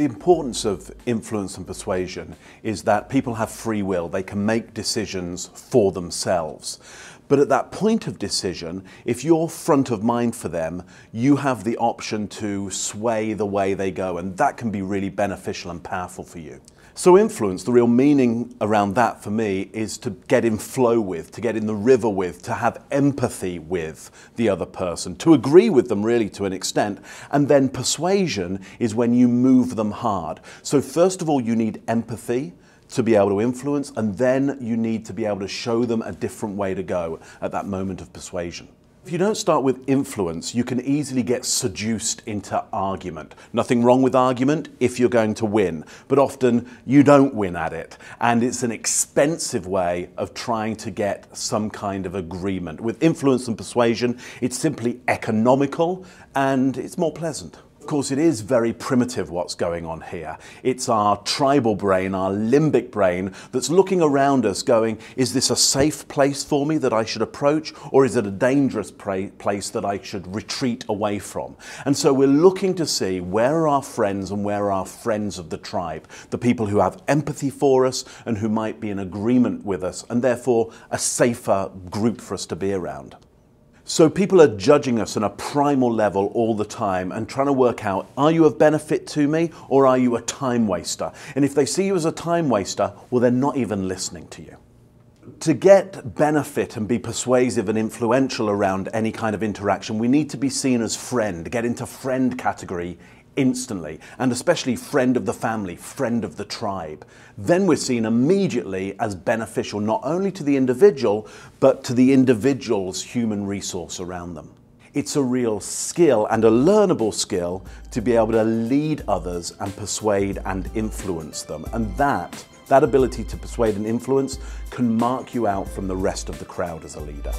The importance of influence and persuasion is that people have free will. They can make decisions for themselves. But at that point of decision, if you're front of mind for them, you have the option to sway the way they go, and that can be really beneficial and powerful for you. So, influence, the real meaning around that for me is to get in flow with, to get in the river with, to have empathy with the other person, to agree with them really to an extent. And then persuasion is when you move them hard. So, first of all, you need empathy to be able to influence, and then you need to be able to show them a different way to go at that moment of persuasion. If you don't start with influence, you can easily get seduced into argument. Nothing wrong with argument if you're going to win, but often you don't win at it. And it's an expensive way of trying to get some kind of agreement. With influence and persuasion, it's simply economical and it's more pleasant. Course, it is very primitive what's going on here. It's our tribal brain, our limbic brain, that's looking around us going, is this a safe place for me that I should approach, or is it a dangerous place that I should retreat away from? And so we're looking to see where are our friends and where are our friends of the tribe, the people who have empathy for us and who might be in agreement with us, and therefore a safer group for us to be around. So people are judging us on a primal level all the time and trying to work out, are you of benefit to me or are you a time waster? And if they see you as a time waster, well, they're not even listening to you. To get benefit and be persuasive and influential around any kind of interaction, we need to be seen as friend, get into friend category instantly, and especially friend of the family, friend of the tribe. Then we're seen immediately as beneficial not only to the individual, but to the individual's human resource around them. It's a real skill and a learnable skill to be able to lead others and persuade and influence them. And that, that ability to persuade and influence can mark you out from the rest of the crowd as a leader.